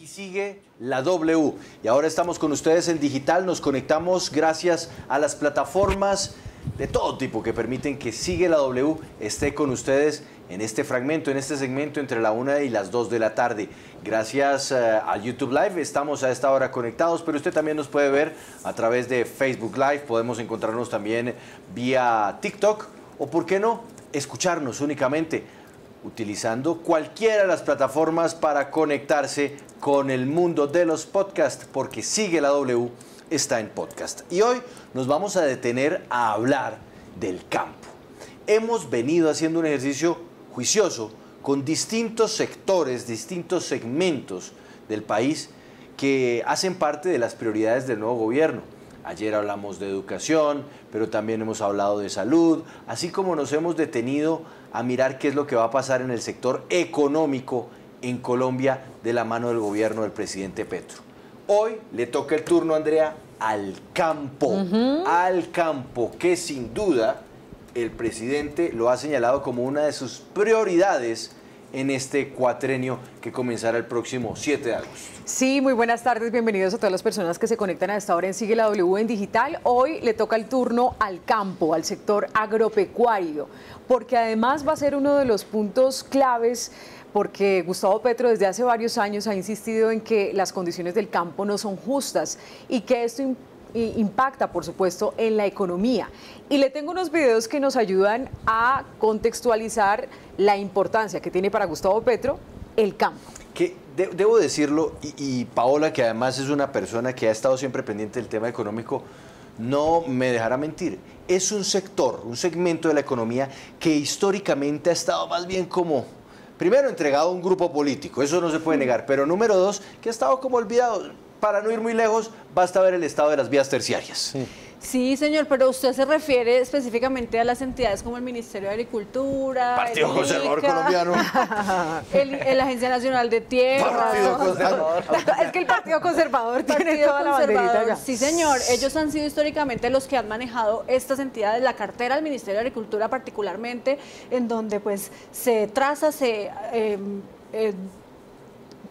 Aquí sigue la W. Y ahora estamos con ustedes en digital, nos conectamos gracias a las plataformas de todo tipo que permiten que Sigue la W esté con ustedes en este fragmento, en este segmento entre la 1 y las 2 de la tarde. Gracias eh, a YouTube Live. Estamos a esta hora conectados, pero usted también nos puede ver a través de Facebook Live, podemos encontrarnos también vía TikTok o, por qué no, escucharnos únicamente utilizando cualquiera de las plataformas para conectarse con el mundo de los podcasts, porque Sigue la W está en podcast. Y hoy nos vamos a detener a hablar del campo. Hemos venido haciendo un ejercicio juicioso con distintos sectores, distintos segmentos del país que hacen parte de las prioridades del nuevo gobierno. Ayer hablamos de educación, pero también hemos hablado de salud, así como nos hemos detenido a mirar qué es lo que va a pasar en el sector económico en Colombia de la mano del gobierno del presidente Petro. Hoy le toca el turno, Andrea, al campo, al campo, que sin duda el presidente lo ha señalado como una de sus prioridades en este cuatrenio que comenzará el próximo 7 de agosto. Sí, muy buenas tardes, bienvenidos a todas las personas que se conectan a esta hora en Sigue la W en Digital. Hoy le toca el turno al campo, al sector agropecuario, porque además va a ser uno de los puntos claves porque Gustavo Petro desde hace varios años ha insistido en que las condiciones del campo no son justas y que esto impacta, por supuesto, en la economía. Y le tengo unos videos que nos ayudan a contextualizar la importancia que tiene para Gustavo Petro el campo. Que debo decirlo, y, Paola, que además es una persona que ha estado siempre pendiente del tema económico, no me dejará mentir. Es un sector, un segmento de la economía que históricamente ha estado más bien como, primero, entregado a un grupo político, eso no se puede negar, pero número dos, que ha estado como olvidado. Para no ir muy lejos, basta ver el estado de las vías terciarias. Sí, señor, pero usted se refiere específicamente a las entidades como el Ministerio de Agricultura, Partido Conservador Colombiano, la Agencia Nacional de Tierra. Es que el Partido Conservador tiene toda la banderita Sí, señor, ellos han sido históricamente los que han manejado estas entidades, la cartera del Ministerio de Agricultura particularmente, en donde pues se traza, se... Eh, eh,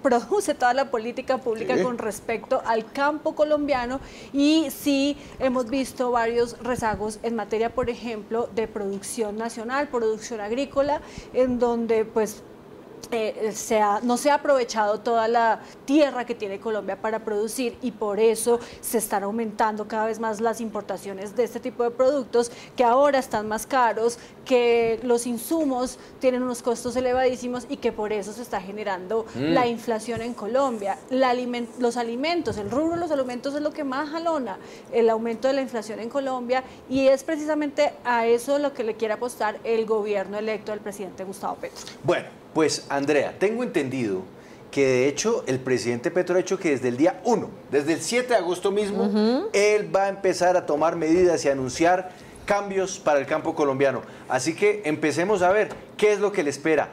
produce toda la política pública con respecto al campo colombiano y sí hemos visto varios rezagos en materia, por ejemplo, de producción nacional, producción agrícola, en donde pues eh, no se ha aprovechado toda la tierra que tiene Colombia para producir y por eso se están aumentando cada vez más las importaciones de este tipo de productos que ahora están más caros, que los insumos tienen unos costos elevadísimos y que por eso se está generando mm. la inflación en Colombia. los alimentos, el rubro de los alimentos es lo que más jalona el aumento de la inflación en Colombia y es precisamente a eso lo que le quiere apostar el gobierno electo del presidente Gustavo Petro. Bueno, pues Andrea, tengo entendido que de hecho el presidente Petro ha hecho que desde el día 1, desde el 7 de agosto mismo, él va a empezar a tomar medidas y anunciar cambios para el campo colombiano. Así que empecemos a ver qué es lo que le espera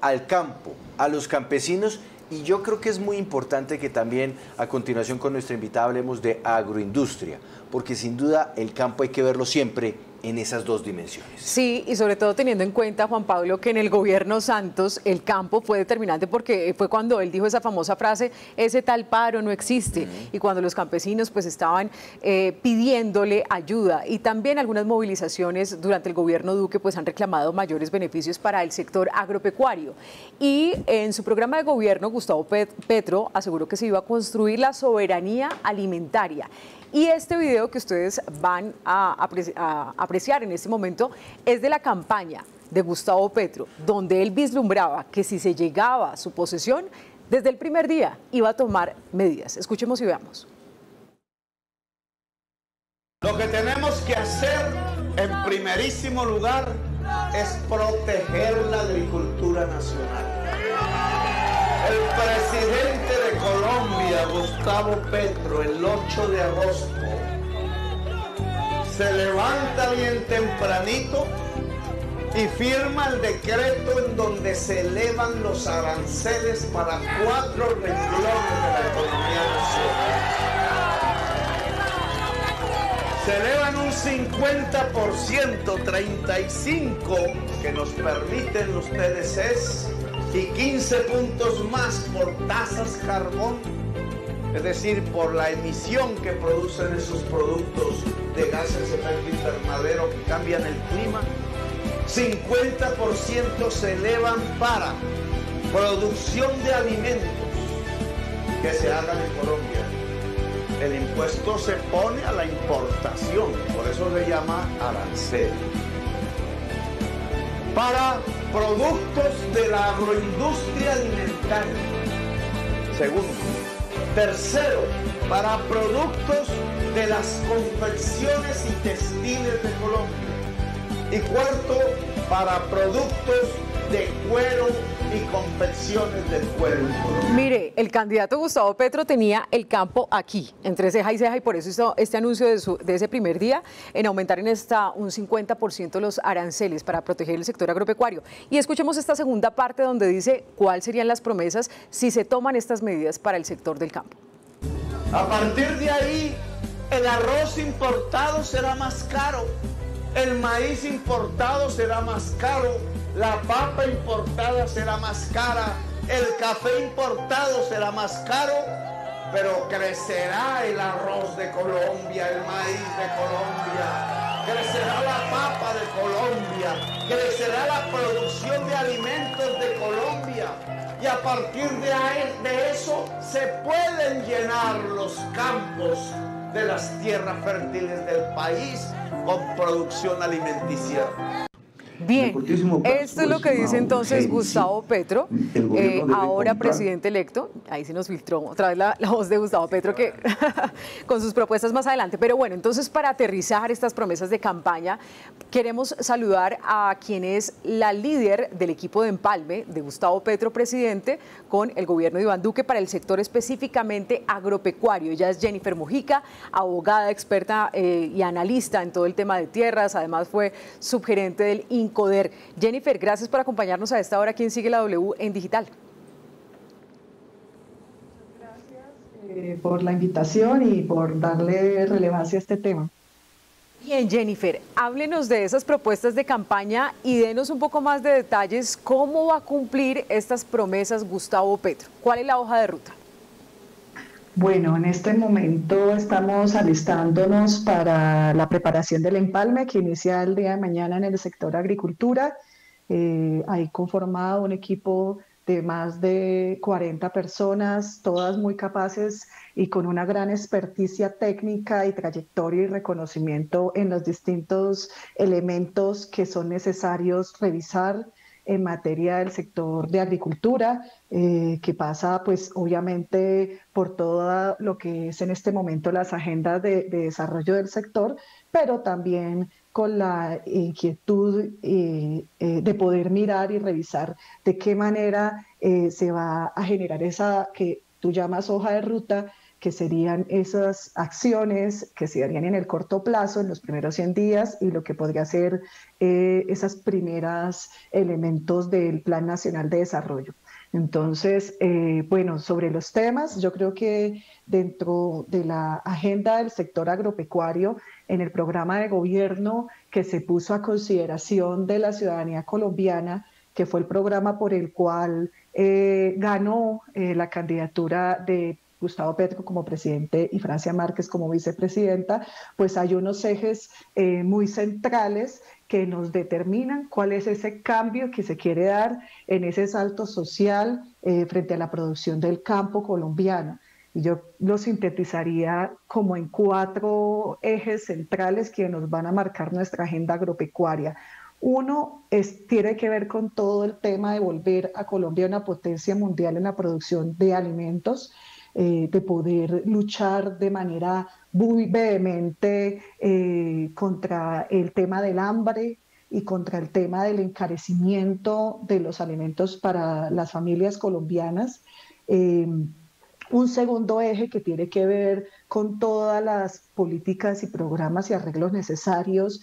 al campo, a los campesinos y yo creo que es muy importante que también a continuación con nuestra invitada hablemos de agroindustria, porque sin duda el campo hay que verlo siempre en esas dos dimensiones. Sí, y sobre todo teniendo en cuenta, Juan Pablo, que en el gobierno Santos el campo fue determinante porque fue cuando él dijo esa famosa frase, ese tal paro no existe, y cuando los campesinos pues estaban eh, pidiéndole ayuda y también algunas movilizaciones durante el gobierno Duque pues han reclamado mayores beneficios para el sector agropecuario. Y en su programa de gobierno, Gustavo Petro aseguró que se iba a construir la soberanía alimentaria y este video que ustedes van a, apreciar en este momento es de la campaña de Gustavo Petro, donde él vislumbraba que si se llegaba a su posesión, desde el primer día iba a tomar medidas. Escuchemos y veamos. Lo que tenemos que hacer en primerísimo lugar es proteger la agricultura nacional. El presidente de Colombia, Gustavo Petro, el 8 de agosto, se levanta bien tempranito y firma el decreto en donde se elevan los aranceles para cuatro renglones de la economía nacional. Se elevan un 50%, 35% que nos permiten ustedes es y 15 puntos más por tasas carbón, es decir, por la emisión que producen esos productos de gases de efecto invernadero que cambian el clima, 50% se elevan para producción de alimentos que se hagan en Colombia. El impuesto se pone a la importación, por eso se llama arancel. Para productos de la agroindustria alimentaria. Segundo. Tercero, para productos de las confecciones y textiles de Colombia. Y cuarto, para productos de cuero y confecciones del cuero. Mire, el candidato Gustavo Petro tenía el campo aquí, entre ceja y ceja, y por eso hizo este anuncio de, ese primer día en aumentar en esta un 50% los aranceles para proteger el sector agropecuario. Y escuchemos esta segunda parte donde dice cuáles serían las promesas si se toman estas medidas para el sector del campo. A partir de ahí, el arroz importado será más caro, el maíz importado será más caro la papa importada será más cara, el café importado será más caro, pero crecerá el arroz de Colombia, el maíz de Colombia, crecerá la papa de Colombia, crecerá la producción de alimentos de Colombia. Y a partir de, ahí, de eso se pueden llenar los campos de las tierras fértiles del país con producción alimenticia. Bien, esto es lo que dice entonces Gustavo Petro, eh, ahora presidente electo. Ahí se nos filtró otra vez la, voz de Gustavo Petro que con sus propuestas más adelante. Pero bueno, entonces para aterrizar estas promesas de campaña, queremos saludar a quien es la líder del equipo de empalme de Gustavo Petro, presidente, con el gobierno de Iván Duque para el sector específicamente agropecuario. Ella es Jennifer Mujica, abogada, experta eh, y analista en todo el tema de tierras. Además fue subgerente del Coder. Jennifer, gracias por acompañarnos a esta hora aquí en Sigue la W en Digital. Gracias eh, por la invitación y por darle relevancia a este tema. Bien, Jennifer, háblenos de esas propuestas de campaña y denos un poco más de detalles. ¿Cómo va a cumplir estas promesas Gustavo Petro? ¿Cuál es la hoja de ruta? Bueno, en este momento estamos alistándonos para la preparación del empalme que inicia el día de mañana en el sector agricultura. Eh, hay conformado un equipo de más de 40 personas, todas muy capaces y con una gran experticia técnica y trayectoria y reconocimiento en los distintos elementos que son necesarios revisar en materia del sector de agricultura, eh, que pasa pues obviamente por todo lo que es en este momento las agendas de, desarrollo del sector, pero también con la inquietud eh, eh, de poder mirar y revisar de qué manera se va a generar esa que tú llamas hoja de ruta que serían esas acciones que se darían en el corto plazo, en los primeros 100 días, y lo que podría ser eh, esas primeras elementos del Plan Nacional de Desarrollo. Entonces, eh, bueno, sobre los temas, yo creo que dentro de la agenda del sector agropecuario, en el programa de gobierno que se puso a consideración de la ciudadanía colombiana, que fue el programa por el cual eh, ganó la candidatura de Gustavo Petro como presidente y Francia Márquez como vicepresidenta, pues hay unos ejes eh, muy centrales que nos determinan cuál es ese cambio que se quiere dar en ese salto social eh, frente a la producción del campo colombiano. Y yo lo sintetizaría como en cuatro ejes centrales que nos van a marcar nuestra agenda agropecuaria. Uno es, tiene que ver con todo el tema de volver a Colombia una potencia mundial en la producción de alimentos. Eh, de poder luchar de manera muy vehemente eh, contra el tema del hambre y contra el tema del encarecimiento de los alimentos para las familias colombianas. Eh, un segundo eje que tiene que ver con todas las políticas y programas y arreglos necesarios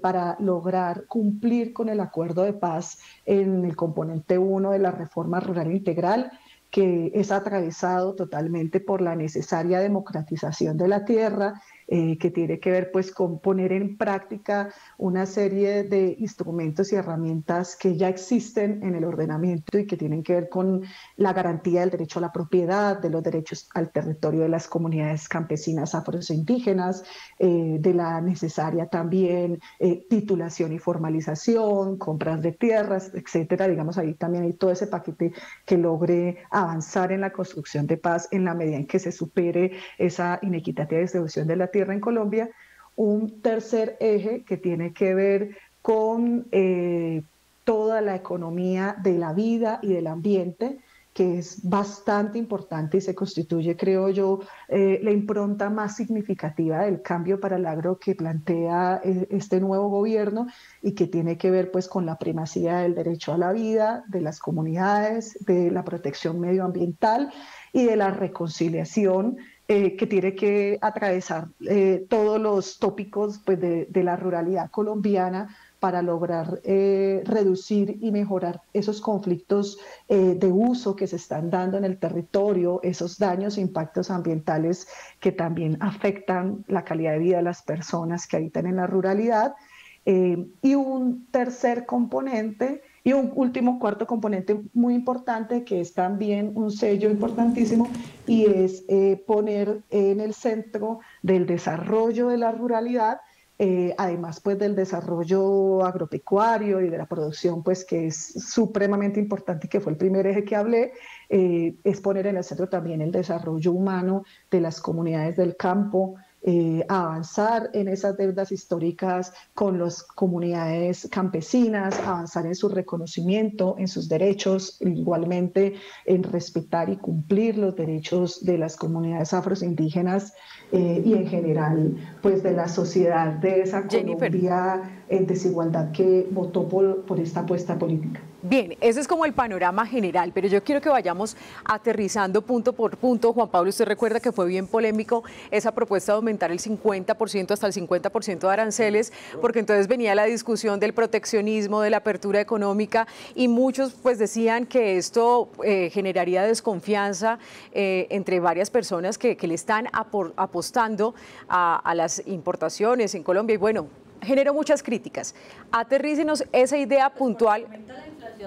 para lograr cumplir con el acuerdo de paz en el componente 1 de la reforma rural integral que es atravesado totalmente por la necesaria democratización de la tierra eh, que tiene que ver pues con poner en práctica una serie de instrumentos y herramientas que ya existen en el ordenamiento y que tienen que ver con la garantía del derecho a la propiedad, de los derechos al territorio de las comunidades campesinas afroindígenas, eh, de la necesaria también eh, titulación y formalización, compras de tierras, etcétera. Digamos, ahí también hay todo ese paquete que logre avanzar en la construcción de paz en la medida en que se supere esa inequitativa distribución de la tierra en Colombia, un tercer eje que tiene que ver con eh, toda la economía de la vida y del ambiente, que es bastante importante y se constituye, creo yo, eh, la impronta más significativa del cambio para el agro que plantea eh, este nuevo gobierno y que tiene que ver pues con la primacía del derecho a la vida, de las comunidades, de la protección medioambiental y de la reconciliación eh, que tiene que atravesar eh, todos los tópicos pues, de, la ruralidad colombiana para lograr eh, reducir y mejorar esos conflictos de uso que se están dando en el territorio, esos daños e impactos ambientales que también afectan la calidad de vida de las personas que habitan en la ruralidad. y un tercer componente y un último cuarto componente muy importante que es también un sello importantísimo y es eh, poner en el centro del desarrollo de la ruralidad eh, además pues del desarrollo agropecuario y de la producción pues que es supremamente importante y que fue el primer eje que hablé, eh, es poner en el centro también el desarrollo humano de las comunidades del campo, eh, avanzar en esas deudas históricas con las comunidades campesinas, avanzar en su reconocimiento, en sus derechos, igualmente en respetar y cumplir los derechos de las comunidades afroindígenas eh, y en general pues de la sociedad de esa Colombia en desigualdad que votó por, por esta apuesta política. Bien, ese es como el panorama general, pero yo quiero que vayamos aterrizando punto por punto. Juan Pablo, usted recuerda que fue bien polémico esa propuesta de aumentar el 50% hasta el 50% de aranceles, porque entonces venía la discusión del proteccionismo, de la apertura económica, y muchos pues decían que esto eh, generaría desconfianza eh, entre varias personas que, le están apostando a, a las importaciones en Colombia. Y bueno, generó muchas críticas. Aterrícenos esa idea puntual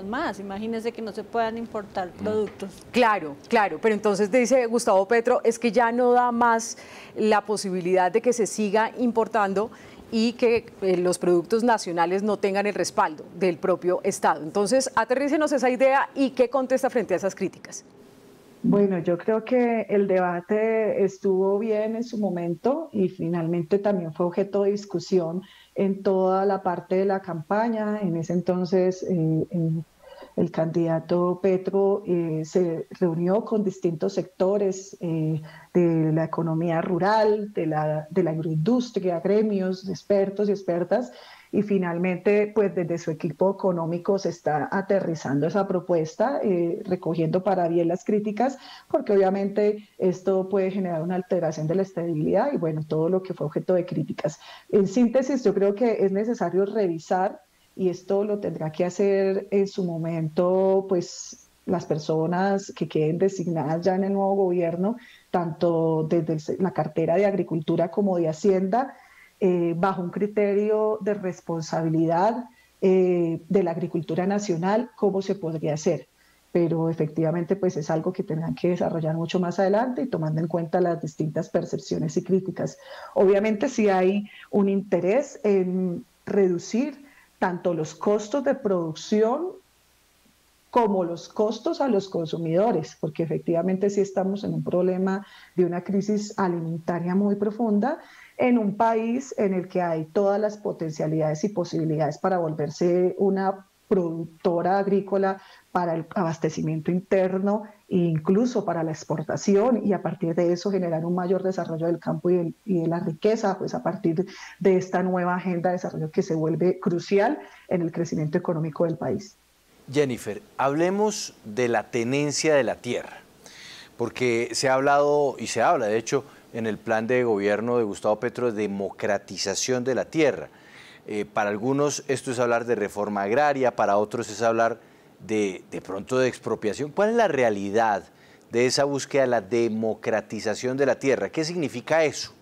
más. Imagínese que no se puedan importar mm. productos. Claro, claro, pero entonces dice Gustavo Petro, es que ya no da más la posibilidad de que se siga importando y que eh, los productos nacionales no tengan el respaldo del propio Estado. Entonces, aterrícenos esa idea y qué contesta frente a esas críticas. Bueno, yo creo que el debate estuvo bien en su momento y finalmente también fue objeto de discusión en toda la parte de la campaña. En ese entonces eh, el candidato Petro eh, se reunió con distintos sectores eh, de la economía rural, de la, de la agroindustria, gremios, expertos y expertas, y finalmente, pues desde su equipo económico se está aterrizando esa propuesta, eh, recogiendo para bien las críticas, porque obviamente esto puede generar una alteración de la estabilidad y bueno, todo lo que fue objeto de críticas. En síntesis, yo creo que es necesario revisar y esto lo tendrá que hacer en su momento, pues las personas que queden designadas ya en el nuevo gobierno, tanto desde la cartera de Agricultura como de Hacienda, eh, bajo un criterio de responsabilidad eh, de la agricultura nacional, cómo se podría hacer. Pero efectivamente, pues es algo que tendrán que desarrollar mucho más adelante y tomando en cuenta las distintas percepciones y críticas. Obviamente, si hay un interés en reducir tanto los costos de producción como los costos a los consumidores, porque efectivamente sí estamos en un problema de una crisis alimentaria muy profunda en un país en el que hay todas las potencialidades y posibilidades para volverse una productora agrícola para el abastecimiento interno e incluso para la exportación y a partir de eso generar un mayor desarrollo del campo y, de la riqueza, pues a partir de esta nueva agenda de desarrollo que se vuelve crucial en el crecimiento económico del país. Jennifer, hablemos de la tenencia de la tierra, porque se ha hablado y se habla, de hecho, en el plan de gobierno de Gustavo Petro de democratización de la tierra. Eh, para algunos esto es hablar de reforma agraria, para otros es hablar de, de pronto de expropiación. ¿Cuál es la realidad de esa búsqueda de la democratización de la tierra? ¿Qué significa eso?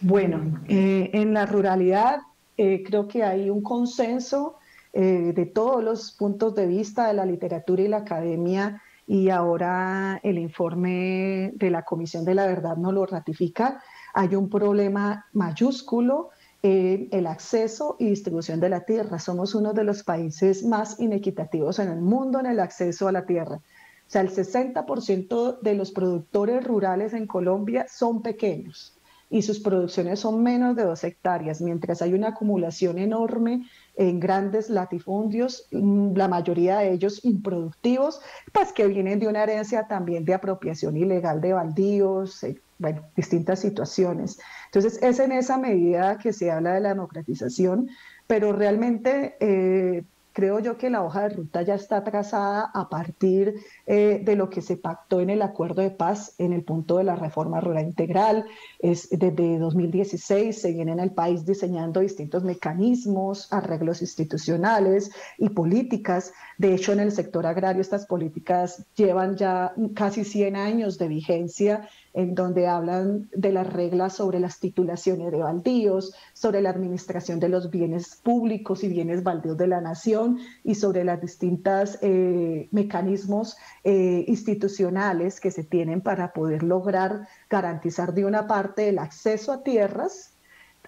Bueno, eh, en la ruralidad eh, creo que hay un consenso de todos los puntos de vista de la literatura y la academia y ahora el informe de la Comisión de la Verdad no lo ratifica. Hay un problema mayúsculo en el acceso y distribución de la tierra. Somos uno de los países más inequitativos en el mundo en el acceso a la tierra. O sea, el 60% de los productores rurales en Colombia son pequeños y sus producciones son menos de dos hectáreas, mientras hay una acumulación enorme en grandes latifundios, mm, la mayoría de ellos improductivos, pues que vienen de una herencia también de apropiación ilegal de baldíos, eh, bueno, distintas situaciones. Entonces, es en esa medida que se habla de la democratización, pero realmente eh, creo yo que la hoja de ruta ya está trazada a partir eh, de lo que se pactó en el acuerdo de paz en el punto de la reforma rural integral. Es, desde 2016 se viene en el país diseñando distintos mecanismos, arreglos institucionales y políticas. De hecho, en el sector agrario estas políticas llevan ya casi 100 años de vigencia en donde hablan de las reglas sobre las titulaciones de baldíos, sobre la administración de los bienes públicos y bienes baldíos de la nación y sobre los distintos eh, mecanismos eh, institucionales que se tienen para poder lograr garantizar de una parte el acceso a tierras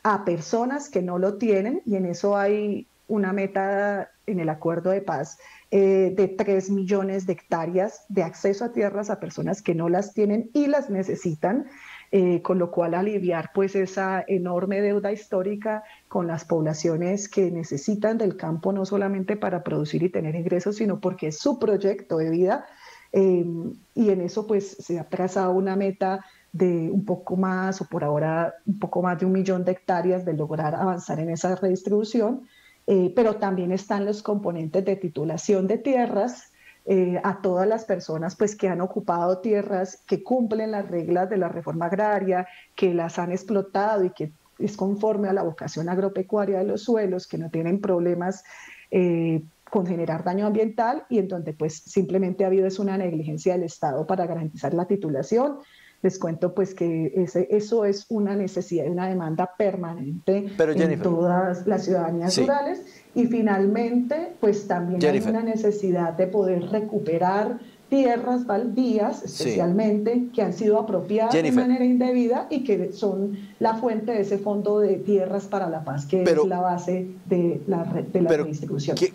a personas que no lo tienen y en eso hay una meta en el acuerdo de paz eh, de 3 millones de hectáreas de acceso a tierras a personas que no las tienen y las necesitan, eh, con lo cual aliviar pues esa enorme deuda histórica con las poblaciones que necesitan del campo no solamente para producir y tener ingresos, sino porque es su proyecto de vida. Em, y en eso pues se ha trazado una meta de un poco más o por ahora un poco más de un millón de hectáreas de lograr avanzar en esa redistribución eh, pero también están los componentes de titulación de tierras eh, a todas las personas pues, que han ocupado tierras, que cumplen las reglas de la reforma agraria, que las han explotado y que es conforme a la vocación agropecuaria de los suelos, que no tienen problemas eh, con generar daño ambiental y en donde pues simplemente ha habido es una negligencia del Estado para garantizar la titulación les cuento pues que ese, eso es una necesidad y una demanda permanente en todas las ciudadanías rurales. Y finalmente pues también hay una necesidad de poder recuperar tierras baldías, especialmente, que han sido apropiadas de manera indebida y que son la fuente de ese fondo de tierras para la paz, que es la base de la, de la pero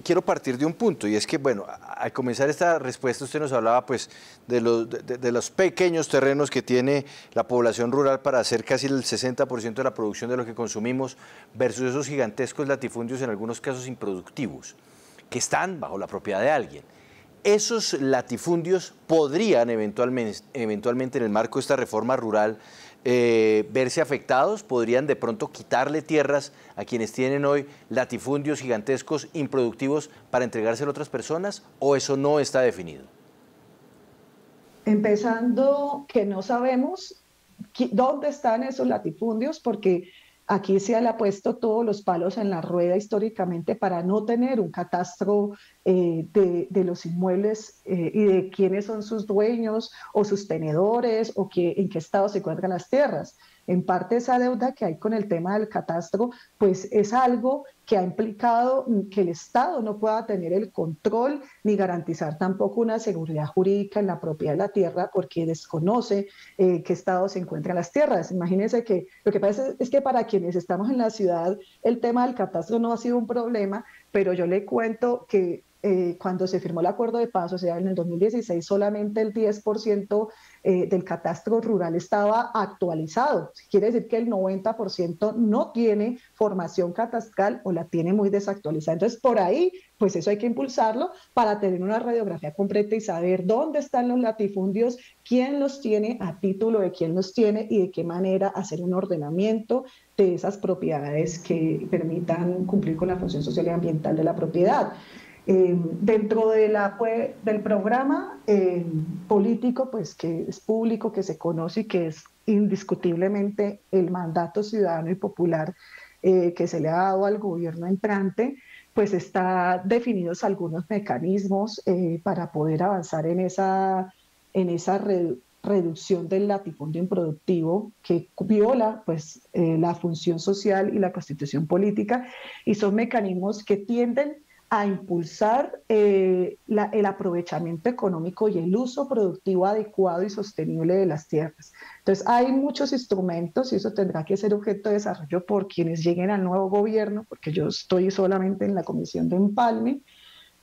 Quiero partir de un punto, y es que, bueno, al comenzar esta respuesta usted nos hablaba pues de los, de, los pequeños terrenos que tiene la población rural para hacer casi el 60% de la producción de lo que consumimos versus esos gigantescos latifundios en algunos casos improductivos, que están bajo la propiedad de alguien esos latifundios podrían eventualmente, eventualmente en el marco de esta reforma rural eh, verse afectados, podrían de pronto quitarle tierras a quienes tienen hoy latifundios gigantescos improductivos para entregárselo a otras personas o eso no está definido? Empezando que no sabemos dónde están esos latifundios porque Aquí se ha puesto todos los palos en la rueda históricamente para no tener un catastro eh, de, los inmuebles eh, y de quiénes son sus dueños o sus tenedores o en qué estado se encuentran las tierras. En parte esa deuda que hay con el tema del catastro, pues es algo que ha implicado que el Estado no pueda tener el control ni garantizar tampoco una seguridad jurídica en la propiedad de la tierra porque desconoce eh, qué estado se encuentran las tierras. Imagínense que lo que pasa es que para quienes estamos en la ciudad el tema del catastro no ha sido un problema, pero yo le cuento que eh, cuando se firmó el acuerdo de paz, o sea, en el 2016 solamente el 10% eh, del catastro rural estaba actualizado. Quiere decir que el 90% no tiene formación catastral o la tiene muy desactualizada. Entonces, por ahí, pues eso hay que impulsarlo para tener una radiografía completa y saber dónde están los latifundios, quién los tiene, a título de quién los tiene y de qué manera hacer un ordenamiento de esas propiedades que permitan cumplir con la función social y ambiental de la propiedad. Eh, dentro de la, del programa eh, político, pues que es público, que se conoce y que es indiscutiblemente el mandato ciudadano y popular eh, que se le ha dado al gobierno entrante, pues está definidos algunos mecanismos para poder avanzar en esa, en esa reducción del latifundio improductivo que viola pues, eh, la función social y la constitución política. Y son mecanismos que tienden a impulsar eh, el aprovechamiento económico y el uso productivo adecuado y sostenible de las tierras. Entonces, hay muchos instrumentos y eso tendrá que ser objeto de desarrollo por quienes lleguen al nuevo gobierno, porque yo estoy solamente en la comisión de empalme,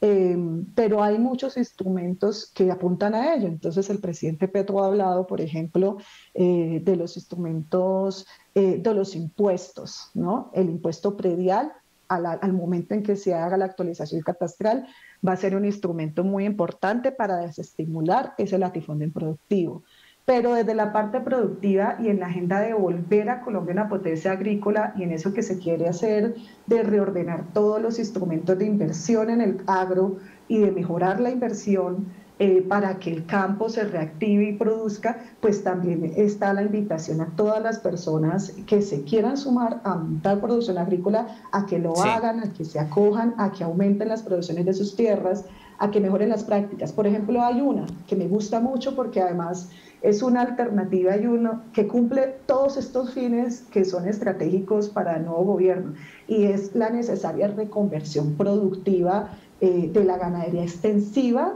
Em, pero hay muchos instrumentos que apuntan a ello. Entonces, el presidente Petro ha hablado, por ejemplo, eh, de los instrumentos eh, de los impuestos, ¿no? El impuesto predial, al momento en que se haga la actualización catastral, va a ser un instrumento muy importante para desestimular ese latifundio improductivo. Pero desde la parte productiva y en la agenda de volver a Colombia una potencia agrícola y en eso que se quiere hacer de reordenar todos los instrumentos de inversión en el agro y de mejorar la inversión eh, para que el campo se reactive y produzca, pues también está la invitación a todas las personas que se quieran sumar a montar producción agrícola a que lo hagan, a que se acojan, a que aumenten las producciones de sus tierras, a que mejoren las prácticas. Por ejemplo, hay una que me gusta mucho porque además es una alternativa y uno que cumple todos estos fines que son estratégicos para el nuevo gobierno y es la necesaria reconversión productiva eh, de la ganadería extensiva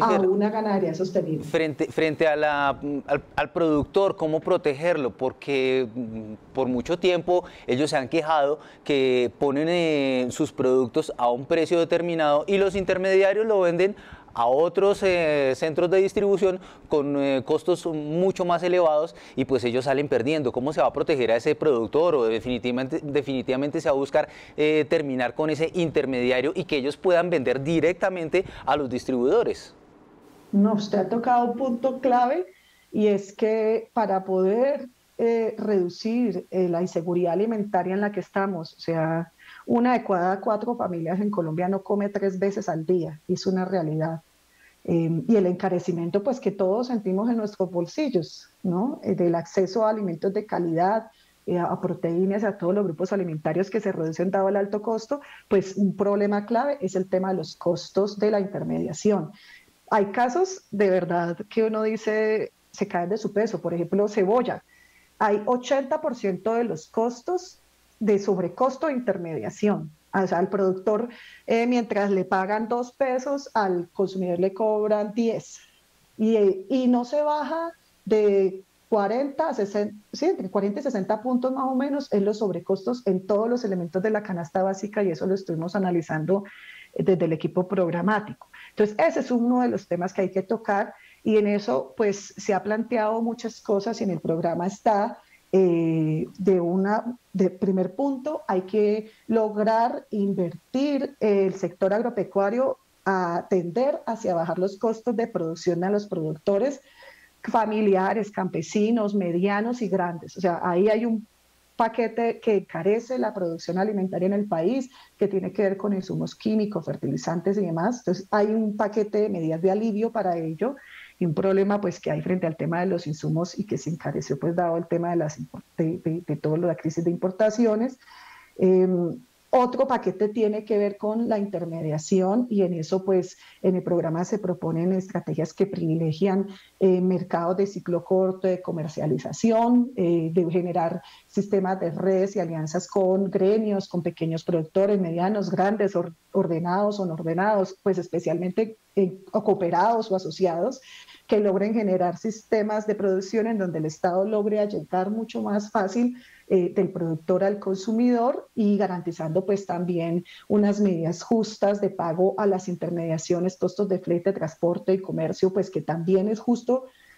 a una ganadería sostenible. Frente, frente a la, al, al, productor, ¿cómo protegerlo? Porque mm, por mucho tiempo ellos se han quejado que ponen eh, sus productos a un precio determinado y los intermediarios lo venden a otros eh, centros de distribución con eh, costos mucho más elevados y pues ellos salen perdiendo. ¿Cómo se va a proteger a ese productor o definitivamente, definitivamente se va a buscar eh, terminar con ese intermediario y que ellos puedan vender directamente a los distribuidores? No, usted ha tocado un punto clave y es que para poder reducir la inseguridad alimentaria en la que estamos, o sea, una de cada cuatro familias en Colombia no come tres veces al día, es una realidad. Em, y el encarecimiento pues que todos sentimos en nuestros bolsillos, ¿no? Eh, del acceso a alimentos de calidad, eh, a proteínas, a todos los grupos alimentarios que se reducen dado el alto costo, pues un problema clave es el tema de los costos de la intermediación. Hay casos de verdad que uno dice se caen de su peso, por ejemplo, cebolla. Hay 80% de los costos de sobrecosto de intermediación. O sea, al productor, eh, mientras le pagan dos pesos, al consumidor le cobran 10. Y, y no se baja de 40 a 60, sí, entre 40 y 60 puntos más o menos en los sobrecostos en todos los elementos de la canasta básica y eso lo estuvimos analizando eh, desde el equipo programático. Entonces, ese es uno de los temas que hay que tocar y en eso pues se ha planteado muchas cosas y en el programa está eh, de una, de primer punto, hay que lograr invertir el sector agropecuario a tender hacia bajar los costos de producción a los productores familiares, campesinos, medianos y grandes. O sea, ahí hay un paquete que encarece la producción alimentaria en el país, que tiene que ver con insumos químicos, fertilizantes y demás. Entonces, hay un paquete de medidas de alivio para ello y un problema pues que hay frente al tema de los insumos y que se encareció pues dado el tema de, las, de, de, la crisis de importaciones. Em, otro paquete tiene que ver con la intermediación y en eso pues en el programa se proponen estrategias que privilegian eh, mercados de ciclo corto de comercialización, eh, de generar sistemas de redes y alianzas con gremios, con pequeños productores, medianos, grandes, ordenados o no ordenados, pues especialmente eh, cooperados o asociados que logren generar sistemas de producción en donde el Estado logre llegar mucho más fácil eh, del productor al consumidor y garantizando pues también unas medidas justas de pago a las intermediaciones, costos de flete, transporte y comercio, pues que también es justo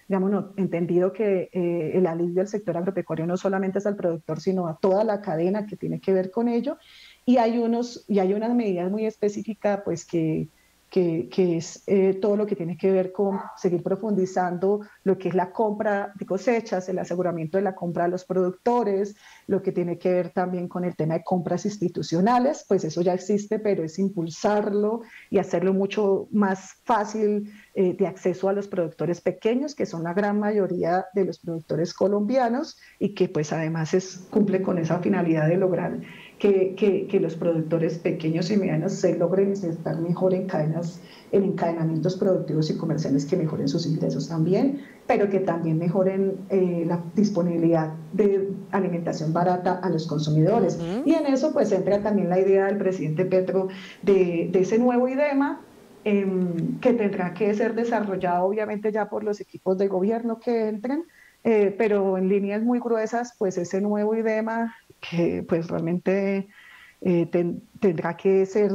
digamos, entendido que eh, el alivio del sector agropecuario no solamente es al productor, sino a toda la cadena que tiene que ver con ello. Y hay, unos, y hay unas medidas muy específicas, pues, que, que, es eh, todo lo que tiene que ver con seguir profundizando lo que es la compra de cosechas, el aseguramiento de la compra a los productores, lo que tiene que ver también con el tema de compras institucionales, pues eso ya existe, pero es impulsarlo y hacerlo mucho más fácil eh, de acceso a los productores pequeños, que son la gran mayoría de los productores colombianos y que pues además es, cumple con esa finalidad de lograr que, que, los productores pequeños y medianos se logren estar mejor en cadenas, en encadenamientos productivos y comerciales que mejoren sus ingresos también. pero que también mejoren eh, la disponibilidad de alimentación barata a los consumidores. Y en eso pues entra también la idea del presidente Petro de, ese nuevo IDEMA, em, que tendrá que ser desarrollado obviamente ya por los equipos de gobierno que entren, eh, pero en líneas muy gruesas, pues ese nuevo IDEMA que pues realmente eh, tendrá que ser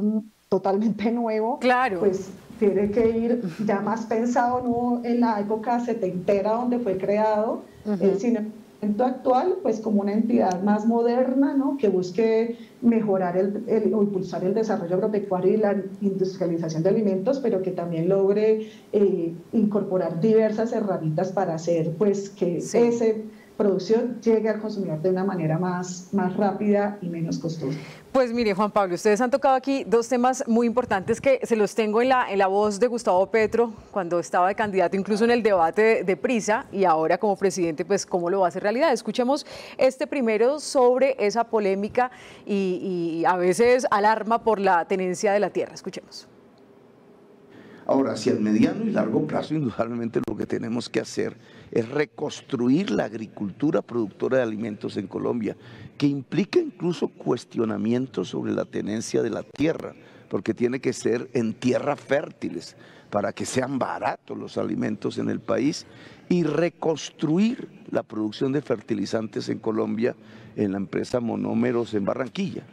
totalmente nuevo, claro. pues tiene que ir ya más pensado no en la época setentera donde fue creado, el cine actual, pues como una entidad más moderna, ¿no? que busque mejorar el, o impulsar el desarrollo agropecuario y la industrialización de alimentos, pero que también logre eh, incorporar diversas herramientas para hacer pues que ese producción llegue al consumidor de una manera más, más rápida y menos costosa. Pues mire, Juan Pablo, ustedes han tocado aquí dos temas muy importantes que se los tengo en la, en la voz de Gustavo Petro cuando estaba de candidato, incluso en el debate de, Prisa, y ahora como presidente, pues cómo lo va a hacer realidad. Escuchemos este primero sobre esa polémica y, y a veces alarma por la tenencia de la tierra. Escuchemos. Ahora, hacia el mediano y largo plazo, indudablemente lo que tenemos que hacer es reconstruir la agricultura productora de alimentos en Colombia, que implica incluso cuestionamientos sobre la tenencia de la tierra, porque tiene que ser en tierras fértiles para que sean baratos los alimentos en el país y reconstruir la producción de fertilizantes en Colombia en la empresa Monómeros en Barranquilla.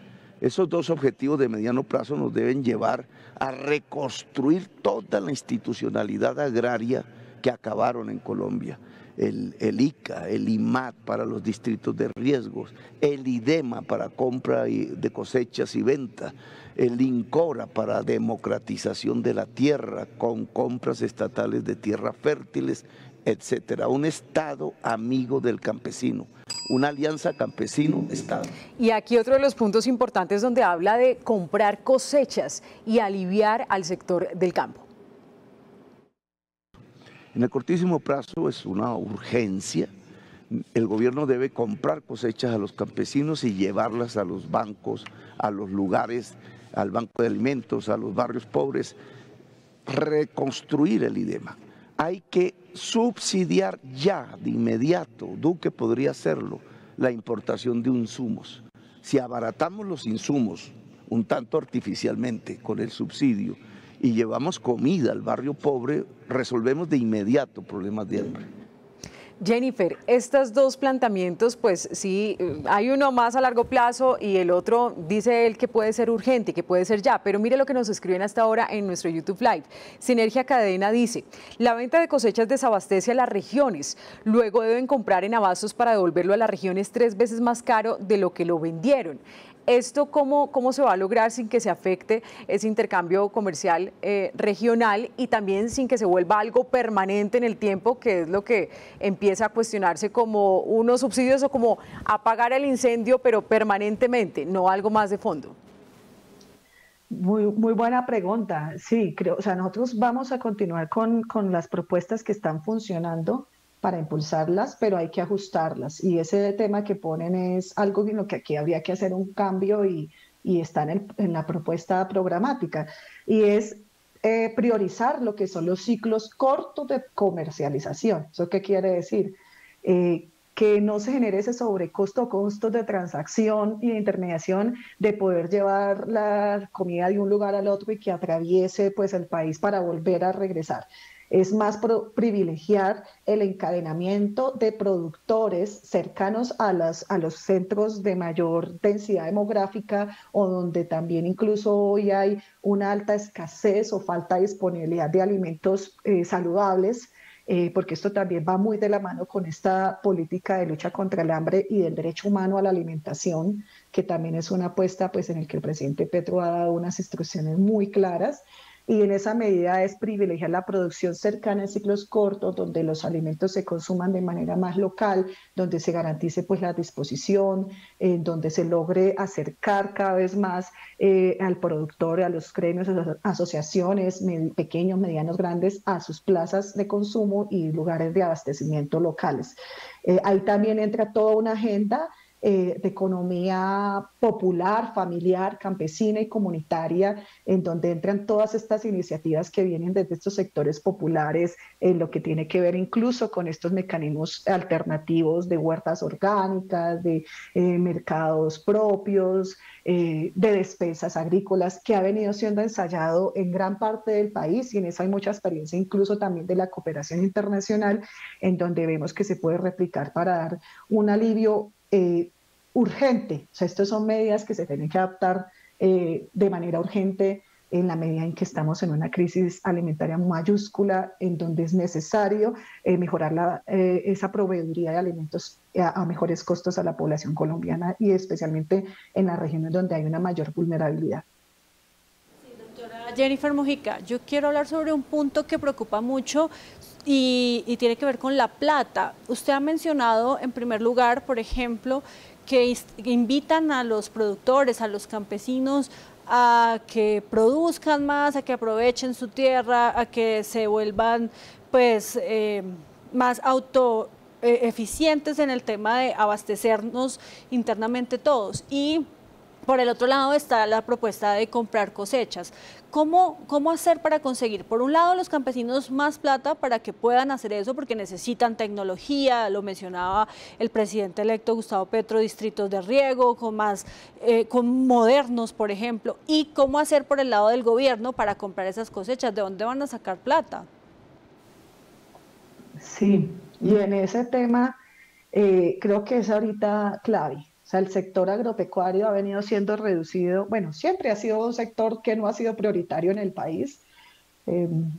Esos dos objetivos de mediano plazo nos deben llevar a reconstruir toda la institucionalidad agraria que acabaron en Colombia. El, ICA, el IMAT para los distritos de riesgos, el IDEMA para compra de cosechas y venta, el INCORA para democratización de la tierra con compras estatales de tierras fértiles, etcétera. Un Estado amigo del campesino una alianza campesino-Estado. Y aquí otro de los puntos importantes donde habla de comprar cosechas y aliviar al sector del campo. En el cortísimo plazo es una urgencia. El gobierno debe comprar cosechas a los campesinos y llevarlas a los bancos, a los lugares, al banco de alimentos, a los barrios pobres, reconstruir el IDEMA. Hay que subsidiar ya, de inmediato, Duque podría hacerlo, la importación de insumos. Si abaratamos los insumos un tanto artificialmente con el subsidio y llevamos comida al barrio pobre, resolvemos de inmediato problemas de hambre. Jennifer, estos dos planteamientos, pues sí, hay uno más a largo plazo y el otro dice él que puede ser urgente, que puede ser ya, pero mire lo que nos escriben hasta ahora en nuestro YouTube Live. Sinergia Cadena dice, la venta de cosechas desabastece a las regiones, luego deben comprar en abastos para devolverlo a las regiones tres veces más caro de lo que lo vendieron. ¿Esto cómo, cómo se va a lograr sin que se afecte ese intercambio comercial eh, regional y también sin que se vuelva algo permanente en el tiempo, que es lo que empieza a cuestionarse como unos subsidios o como apagar el incendio, pero permanentemente, no algo más de fondo? Muy, muy buena pregunta. Sí, creo, o sea, nosotros vamos a continuar con, con las propuestas que están funcionando para impulsarlas, pero hay que ajustarlas. Y ese tema que ponen es algo en lo que aquí habría que hacer un cambio y, y está en, en, la propuesta programática. Y es eh, priorizar lo que son los ciclos cortos de comercialización. ¿Eso qué quiere decir? Eh, que no se genere ese sobrecosto, costos de transacción y de intermediación de poder llevar la comida de un lugar al otro y que atraviese pues el país para volver a regresar es más privilegiar el encadenamiento de productores cercanos a, las, a los centros de mayor densidad demográfica o donde también incluso hoy hay una alta escasez o falta de disponibilidad de alimentos eh, saludables. Eh, porque esto también va muy de la mano con esta política de lucha contra el hambre y del derecho humano a la alimentación, que también es una apuesta pues, en el que el presidente Petro ha dado unas instrucciones muy claras y en esa medida es privilegiar la producción cercana en ciclos cortos, donde los alimentos se consuman de manera más local, donde se garantice pues la disposición, en donde se logre acercar cada vez más eh, al productor, a los gremios, a las asociaciones, pequeños, medianos, grandes, a sus plazas de consumo y lugares de abastecimiento locales. Eh, ahí también entra toda una agenda eh, de economía popular, familiar, campesina y comunitaria, en donde entran todas estas iniciativas que vienen desde estos sectores populares, en lo que tiene que ver incluso con estos mecanismos alternativos de huertas orgánicas, de eh, mercados propios, eh, de despensas agrícolas, que ha venido siendo ensayado en gran parte del país y en eso hay mucha experiencia incluso también de la cooperación internacional, en donde vemos que se puede replicar para dar un alivio eh, urgente. O sea, estas son medidas que se tienen que adaptar eh, de manera urgente en la medida en que estamos en una crisis alimentaria mayúscula, en donde es necesario eh, mejorar la, esa proveeduría de alimentos a, mejores costos a la población colombiana y especialmente en las regiones donde hay una mayor vulnerabilidad. doctora Jennifer Mojica, yo quiero hablar sobre un punto que preocupa mucho y, tiene que ver con la plata. Usted ha mencionado en primer lugar, por ejemplo, que invitan a los productores, a los campesinos a que produzcan más, a que aprovechen su tierra, a que se vuelvan pues eh, más auto eh, en el tema de abastecernos internamente todos. Y por el otro lado está la propuesta de comprar cosechas. ¿Cómo, ¿Cómo hacer para conseguir, por un lado, los campesinos más plata para que puedan hacer eso? Porque necesitan tecnología, lo mencionaba el presidente electo Gustavo Petro, distritos de riego, con más, eh, con modernos, por ejemplo. ¿Y cómo hacer por el lado del gobierno para comprar esas cosechas? ¿De dónde van a sacar plata? Sí, y en ese tema eh, creo que es ahorita clave sea, el sector agropecuario ha venido siendo reducido, bueno, siempre ha sido un sector que no ha sido prioritario en el país. Em,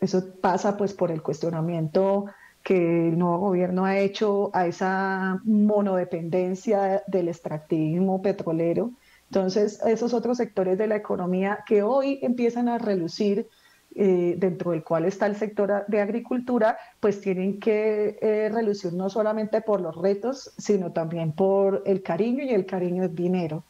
eso pasa pues por el cuestionamiento que el nuevo gobierno ha hecho a esa monodependencia del extractivismo petrolero. Entonces, esos otros sectores de la economía que hoy empiezan a relucir eh, dentro del cual está el sector de agricultura, pues tienen que eh, relucir no solamente por los retos, sino también por el cariño y el cariño es dinero.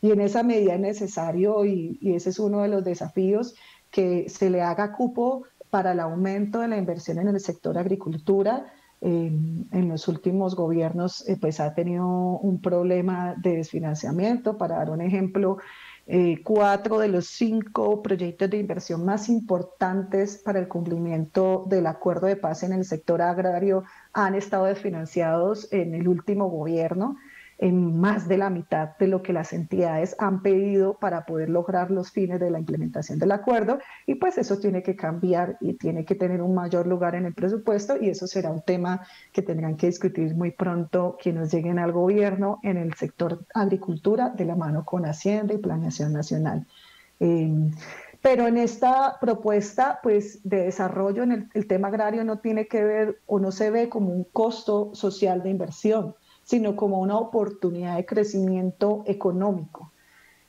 Y en esa medida es necesario, y, ese es uno de los desafíos, que se le haga cupo para el aumento de la inversión en el sector agricultura. en los últimos gobiernos eh, pues ha tenido un problema de desfinanciamiento. Para dar un ejemplo, eh, cuatro de los cinco proyectos de inversión más importantes para el cumplimiento del acuerdo de paz en el sector agrario han estado desfinanciados en el último gobierno en más de la mitad de lo que las entidades han pedido para poder lograr los fines de la implementación del acuerdo y pues eso tiene que cambiar y tiene que tener un mayor lugar en el presupuesto y eso será un tema que tendrán que discutir muy pronto quienes lleguen al gobierno en el sector agricultura de la mano con Hacienda y Planeación Nacional. Em, pero en esta propuesta pues, de desarrollo en el, el tema agrario no tiene que ver o no se ve como un costo social de inversión sino como una oportunidad de crecimiento económico.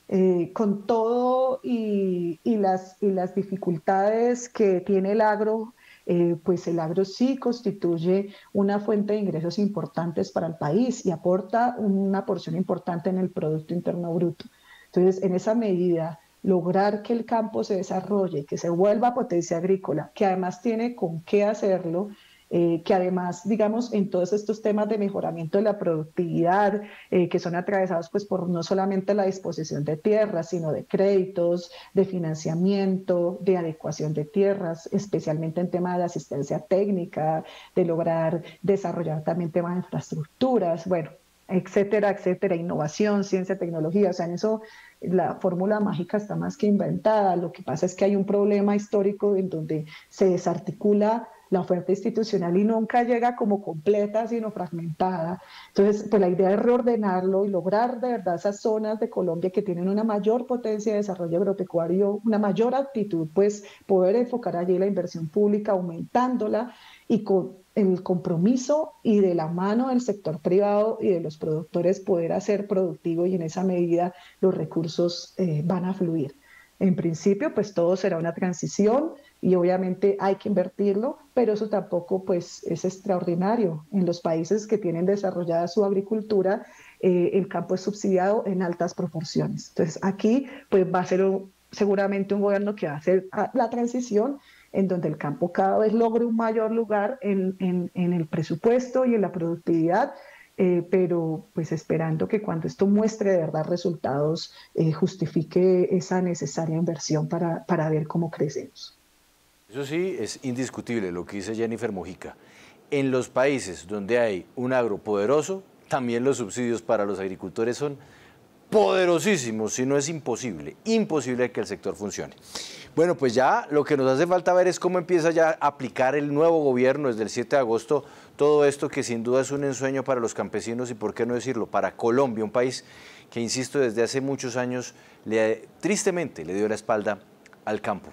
Eh, con todo y, las, y, las, dificultades que tiene el agro, eh, pues el agro sí constituye una fuente de ingresos importantes para el país y aporta una porción importante en el Producto Interno Bruto. Entonces, en esa medida, lograr que el campo se desarrolle, que se vuelva potencia agrícola, que además tiene con qué hacerlo, eh, que además, digamos, en todos estos temas de mejoramiento de la productividad, eh, que son atravesados pues por no solamente la disposición de tierras, sino de créditos, de financiamiento, de adecuación de tierras, especialmente en temas de asistencia técnica, de lograr desarrollar también temas de infraestructuras, bueno, etcétera, etcétera, innovación, ciencia, tecnología, o sea, en eso la fórmula mágica está más que inventada, lo que pasa es que hay un problema histórico en donde se desarticula la oferta institucional y nunca llega como completa, sino fragmentada. Entonces, pues la idea es reordenarlo y lograr de verdad esas zonas de Colombia que tienen una mayor potencia de desarrollo agropecuario, una mayor actitud, pues poder enfocar allí la inversión pública, aumentándola y con el compromiso y de la mano del sector privado y de los productores poder hacer productivo y en esa medida los recursos eh, van a fluir. En principio, pues todo será una transición y obviamente hay que invertirlo, pero eso tampoco pues es extraordinario. En los países que tienen desarrollada su agricultura, eh, el campo es subsidiado en altas proporciones. Entonces aquí pues va a ser seguramente un gobierno que va a hacer la transición en donde el campo cada vez logre un mayor lugar en, en, en el presupuesto y en la productividad eh, pero pues esperando que cuando esto muestre de verdad resultados, eh, justifique esa necesaria inversión para, para ver cómo crecemos. Eso sí, es indiscutible lo que dice Jennifer Mojica. En los países donde hay un agro poderoso, también los subsidios para los agricultores son poderosísimos, si no es imposible, imposible que el sector funcione. Bueno, pues ya lo que nos hace falta ver es cómo empieza ya a aplicar el nuevo gobierno desde el 7 de agosto todo esto que sin duda es un ensueño para los campesinos y por qué no decirlo, para Colombia, un país que, insisto, desde hace muchos años le, tristemente le dio la espalda al campo.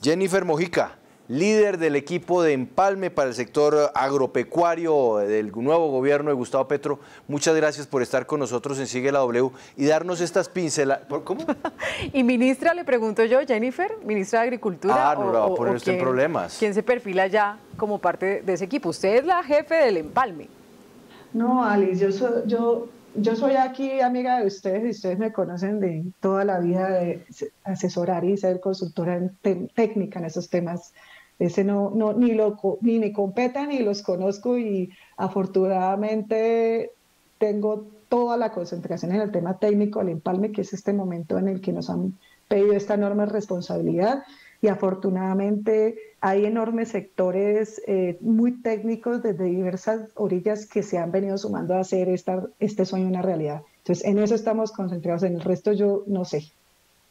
Jennifer Mojica, líder del equipo de empalme para el sector agropecuario del nuevo gobierno de Gustavo Petro. Muchas gracias por estar con nosotros en Sigue la W y darnos estas pinceladas. ¿Cómo? y ministra, le pregunto yo, Jennifer, ministra de Agricultura. Ah, no, va a poner usted en problemas. ¿Quién se perfila ya como parte de ese equipo? Usted es la jefe del empalme. No, Alice, yo soy, yo yo soy aquí amiga de ustedes y ustedes me conocen de toda la vida de asesorar y ser consultora en técnica en esos temas. Ese no, no ni, lo, ni me competa ni los conozco y afortunadamente tengo toda la concentración en el tema técnico del empalme, que es este momento en el que nos han pedido esta enorme responsabilidad y afortunadamente hay enormes sectores eh, muy técnicos desde diversas orillas que se han venido sumando a hacer esta, este sueño una realidad. Entonces, en eso estamos concentrados, en el resto yo no sé.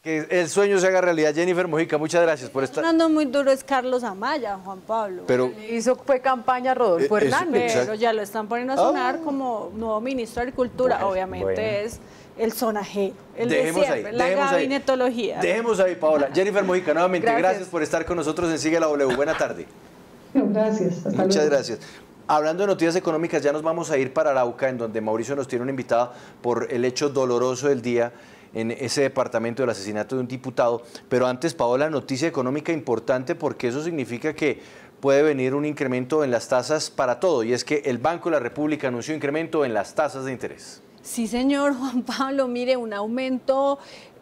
Que el sueño se haga realidad. Jennifer Mojica, muchas gracias por estar. Sonando muy duro es Carlos Amaya, Juan Pablo. Pero hizo fue campaña Rodolfo eh, Hernández. Pero ya lo están poniendo a sonar ah. como nuevo ministro de Agricultura. Obviamente es el sonaje, el dejemos de siempre, la gabinetología. Dejemos ahí, Paola. Jennifer Mojica, nuevamente, gracias. por estar con nosotros en Sigue la W. Buena tarde. Gracias. Muchas gracias. Hablando de noticias económicas, ya nos vamos a ir para Arauca, en donde Mauricio nos tiene una invitada por el hecho doloroso del día en ese departamento del asesinato de un diputado. Pero antes, Paola, noticia económica importante porque eso significa que puede venir un incremento en las tasas para todo. Y es que el Banco de la República anunció incremento en las tasas de interés. Sí, señor Juan Pablo, mire, un aumento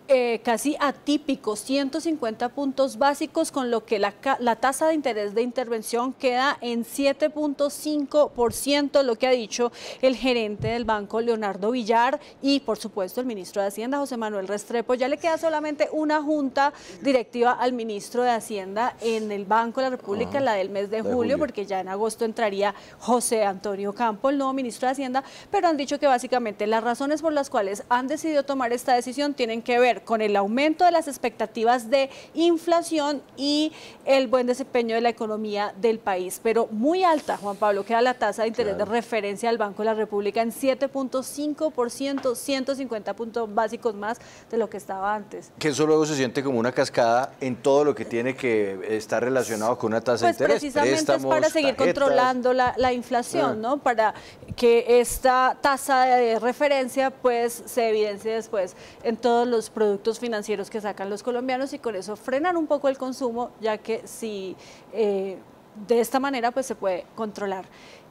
eh, casi atípico, 150 puntos básicos, con lo que la, tasa de interés de intervención queda en 7.5%, lo que ha dicho el gerente del banco, Leonardo Villar, y por supuesto el ministro de Hacienda, José Manuel Restrepo. Ya le queda solamente una junta directiva al ministro de Hacienda en el Banco de la República, la del mes de, julio, porque ya en agosto entraría José Antonio Campo, el nuevo ministro de Hacienda, pero han dicho que básicamente las razones por las cuales han decidido tomar esta decisión tienen que ver con el aumento de las expectativas de inflación y el buen desempeño de la economía del país. Pero muy alta, Juan Pablo, queda la tasa de interés de referencia del Banco de la República en 7.5%, 150 puntos básicos más de lo que estaba antes. Que eso luego se siente como una cascada en todo lo que tiene que estar relacionado con una tasa de pues interés. Precisamente es para seguir controlando la, inflación, ah. ¿no? Para que esta tasa de referencia pues se evidencie después en todos los productos productos financieros que sacan los colombianos y con eso frenan un poco el consumo, ya que si eh, de esta manera pues se puede controlar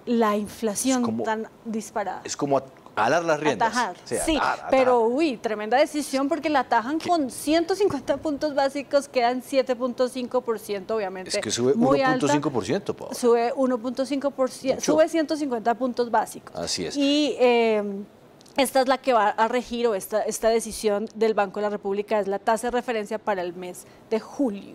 la inflación tan disparada. Es como alar las riendas. Atajar, sí, pero uy, tremenda decisión porque la atajan con 150 puntos básicos, quedan 7.5%, obviamente. Es que sube 1.5%, Sube 1.5%, sube 150 puntos básicos. Así es. Y eh, esta es la que va a regir o esta, esta decisión del Banco de la República es la tasa de referencia para el mes de julio.